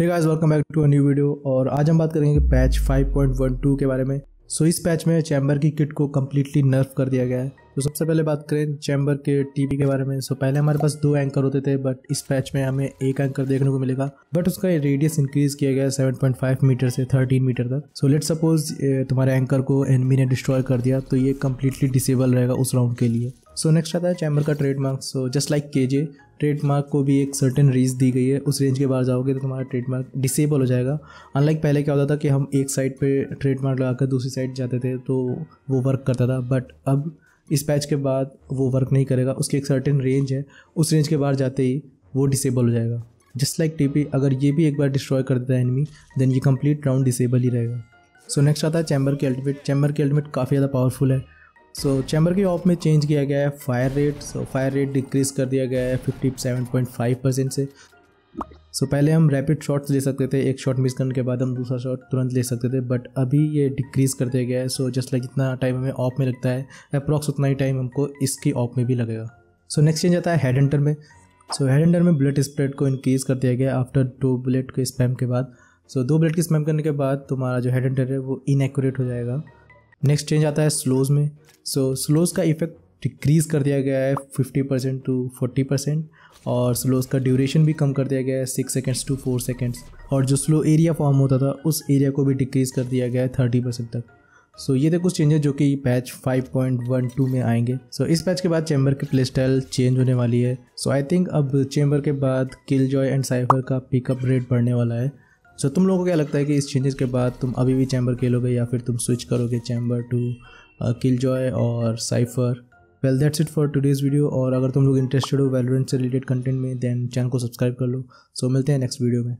Hey guys welcome back to a new video और आज हम बात करेंगे पैच 5.12 के बारे में। सो so, इस पैच में चैम्बर की किट को कम्प्लीटली नर्फ कर दिया गया है। तो सबसे पहले बात करें चैम्बर के टीवी के बारे में। सो so, पहले हमारे पास दो एंकर होते थे बट इस पैच में हमें एक एंकर देखने को मिलेगा। बट उसका रेडियस इंक्रीज किया गया है 7.5 मीटर से 13 मीटर तक। सो लेट सपोज़ तुम्हारे एंकर को एनमी ने डिस्ट्रॉय कर दिया तो ये कम्प्लीटली डिसेबल रहेगा उस राउंड के लिए। सो नेक्स्ट आता है चैम्बर का ट्रेडमार्क सो जस्ट लाइक के जे ट्रेडमार्क को भी एक सर्टेन रेंज दी गई है. उस रेंज के बाहर जाओगे तो तुम्हारा ट्रेडमार्क डिसेबल हो जाएगा. अनलाइक पहले क्या होता था कि हम एक साइड पे ट्रेडमार्क लगाकर दूसरी साइड जाते थे तो वो वर्क करता था. बट अब इस पैच के बाद वो वर्क नहीं करेगा. उसकी एक सर्टेन रेंज है. उस रेंज के बाहर जाते ही वो डिसेबल हो जाएगा. जस्ट लाइक टीपी अगर ये भी एक बार डिस्ट्रॉय कर देता है एनिमी देन ये कंप्लीट राउंड डिसेबल ही रहेगा. सो नेक्स्ट आता है चैम्बर की अल्टीमेट चैम्बर की अल्टीमेट काफ़ी ज़्यादा पावरफुल है. सो so, चैम्बर के ऑफ़ में चेंज किया गया है fire rate so fire rate decrease कर दिया गया है fifty seven point five percent से. सो so, पहले हम रैपिड शॉट्स ले सकते थे. एक शॉट मिस करने के बाद हम दूसरा शॉट तुरंत ले सकते थे. बट अभी ये डिक्रीज़ कर दिया गया है. सो जस्ट लाइक जितना टाइम हमें ऑफ़ में लगता है अप्रॉक्स उतना ही टाइम हमको इसकी ऑफ़ में भी लगेगा. सो नेक्स्ट चेंज आता है हेड हंटर में. सो हेड हंटर में बुलेट स्प्रेड को इंक्रीज़ कर दिया गया आफ्टर दो बुलेट के स्पैम के बाद. सो so, दो बुलेट के स्पैम करने के बाद तुम्हारा जो हेड एंटर है वो इनएक्यूरेट हो जाएगा. नेक्स्ट चेंज आता है स्लोज में. सो so, स्लोज का इफ़ेक्ट डिक्रीज़ कर दिया गया है fifty percent to forty percent और स्लोज का ड्यूरेशन भी कम कर दिया गया है six seconds to four seconds और जो स्लो एरिया फॉर्म होता था उस एरिया को भी डिक्रीज़ कर दिया गया है थर्टी परसेंट तक. सो so, ये थे कुछ चेंजेस जो कि पैच 5.12 में आएँगे. सो so, इस पैच के बाद चैम्बर की प्ले स्टाइल चेंज होने वाली है. सो आई थिंक अब चैम्बर के बाद किल जॉय एंड साइफर का पिकअप रेट बढ़ने वाला है. सो तुम लोगों को क्या लगता है कि इस चेंजेस के बाद तुम अभी भी चैम्बर खेलोगे या फिर तुम स्विच करोगे चैम्बर टू किल जॉय और Cypher well that's it for today's video और अगर तुम लोग इंटरेस्टेड हो वेलोरेंट से रिलेटेड कंटेंट में देन चैनल को सब्सक्राइब कर लो. सो so, मिलते हैं नेक्स्ट वीडियो में.